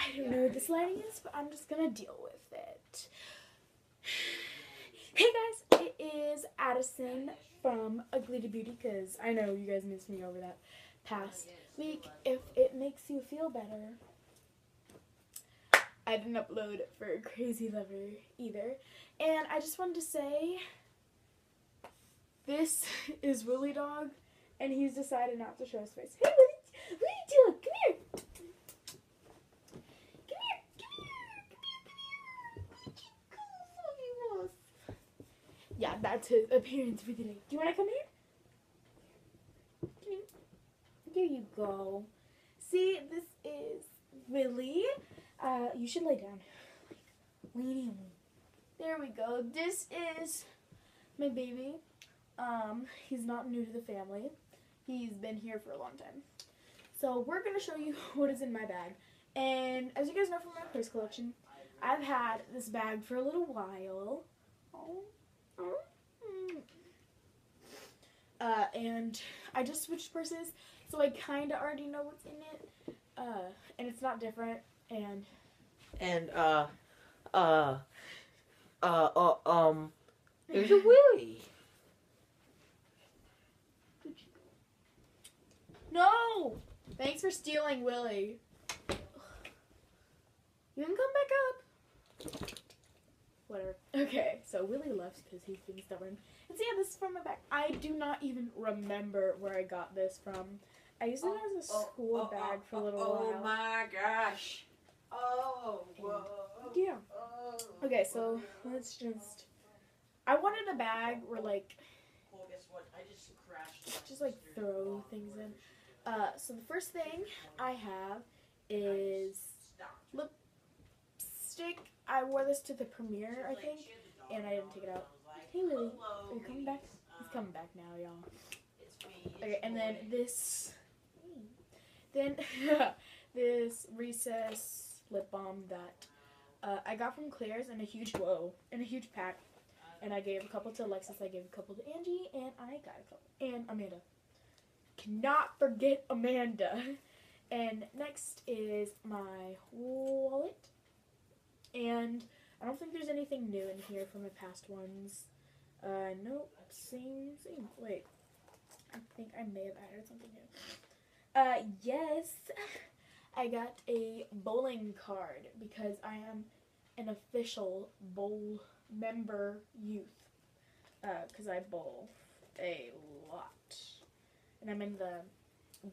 I don't know what this lighting is, but I'm just gonna deal with it. Hey guys, it is Addison from Ugly to Beauty because I know you guys missed me over that past week. If it makes you feel better, I didn't upload for Crazy Lover either. And I just wanted to say this is Willy Dog, and he's decided not to show his face. Hey, are you doing? Come here. Come here, come here, come here, come here. Cool, fluffy wolf. Yeah, that's his appearance for today. Do you want to come here? Here. There you go. See, this is Willie. Uh, you should lay down. Lay down. There we go. This is my baby. Um, he's not new to the family. He's been here for a long time. So we're gonna show you what is in my bag. And as you guys know from my purse collection, I've had this bag for a little while. Oh. Uh, and I just switched purses, so I kind of already know what's in it. Uh, and it's not different. And And uh, uh, uh, uh um, there's a Willie. no, thanks for stealing Willie. You can come back up. Whatever. Okay, so Willie left because he's being stubborn. And so yeah, this is from my bag. I do not even remember where I got this from. I used it as a school bag for a little oh, while. my gosh. Oh, whoa. Yeah. Oh. Okay, so let's just. I wanted a bag where like Well, guess what? I just crashed. just like throw things in. Uh, so the first thing I have is Stop. I wore this to the premiere, I think, and I didn't take it out. Hey Lily, are you coming back? He's coming back now, y'all. Okay, and then this, then this Reese's lip balm that uh, I got from Claire's in a huge whoa in a huge pack, and I gave a couple to Alexis. I gave a couple to Angie, and I got a couple and Amanda. Cannot forget Amanda. And next is my wallet, and I don't think there's anything new in here from my past ones. Uh, nope, same, same. Wait, I think I may have added something new. Uh, yes, I got a bowling card because I am an official bowl member youth. Uh, because I bowl a lot, and I'm in the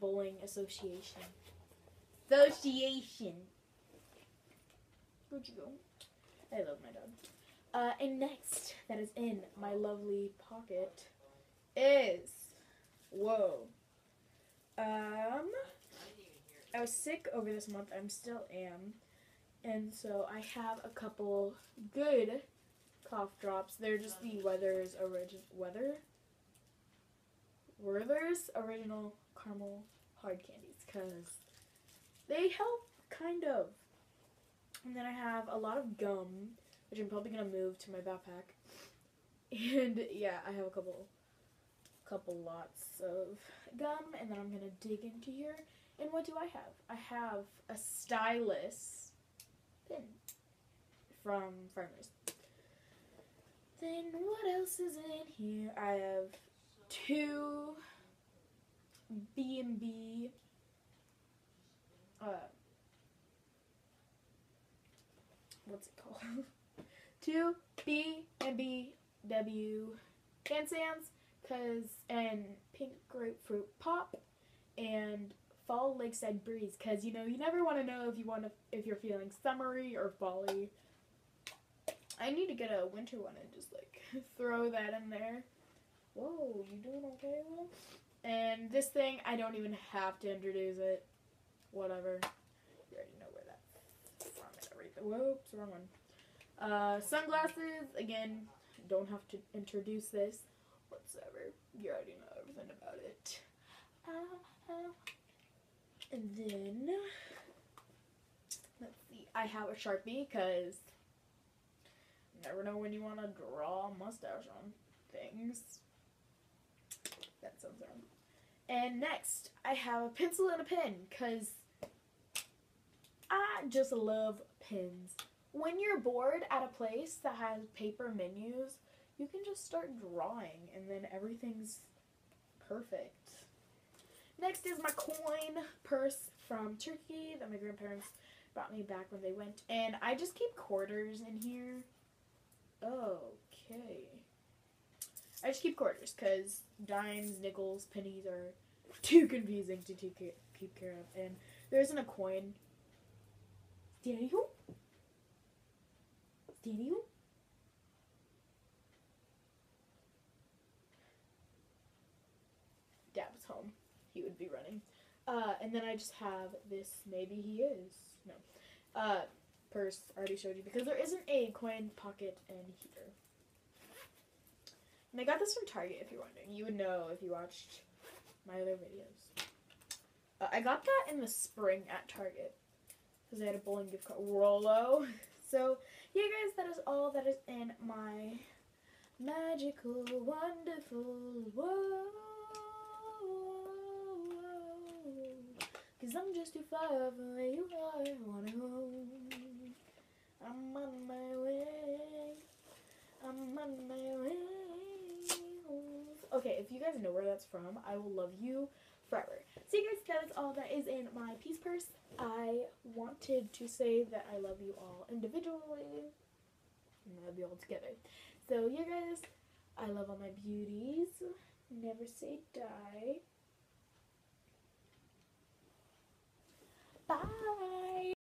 bowling association. Association. Where'd you go? I love my dog. Uh, and next, that is in my lovely pocket, is whoa. Um, I was sick over this month. I'm still am, and so I have a couple good cough drops. They're just the Weather's original Weather. Werther's original caramel hard candies, cause they help kind of. And then I have a lot of gum, which I'm probably gonna move to my backpack. And yeah, I have a couple, couple lots of gum, and then I'm gonna dig into here. And what do I have? I have a stylus pin from Farmers. Then what else is in here? I have two B and B. Uh, what's it called? two B and B W hand sands, cause and pink grapefruit pop, and fall lakeside breeze, cause you know you never want to know if you want to if you're feeling summery or fally. I need to get a winter one and just like throw that in there. Whoa, you doing okay, Will? And this thing, I don't even have to introduce it. Whatever. You already know where that's from. I gotta read the whoops, wrong one. Uh, sunglasses, again, don't have to introduce this whatsoever. You already know everything about it. Uh, and then, let's see, I have a Sharpie because never know when you want to draw a mustache on things. That sounds wrong. And next, I have a pencil and a pen because I just love pins. When you're bored at a place that has paper menus, you can just start drawing and then everything's perfect. Next is my coin purse from Turkey that my grandparents brought me back when they went. And I just keep quarters in here. Okay. I just keep quarters because dimes, nickels, pennies are too confusing to keep care of. And there isn't a coin. Daniel? Daniel? Dad was home. He would be running. Uh, and then I just have this, maybe he is. No. Uh, purse, already showed you, because there isn't a coin pocket in here. And I got this from Target, if you're wondering. You would know if you watched my other videos. Uh, I got that in the spring at Target. Because I had a bowling gift card. Rolo. So, yeah, guys, that is all that is in my magical, wonderful world. Cause I'm just too far from where you are. I wanna go. I'm on my way. I'm on my way. Okay, if you guys know where that's from, I will love you forever. So, you guys, that is all that is in my peace purse. I wanted to say that I love you all individually. And I love you all together. So, yeah, guys, I love all my beauties. Never say die. Bye.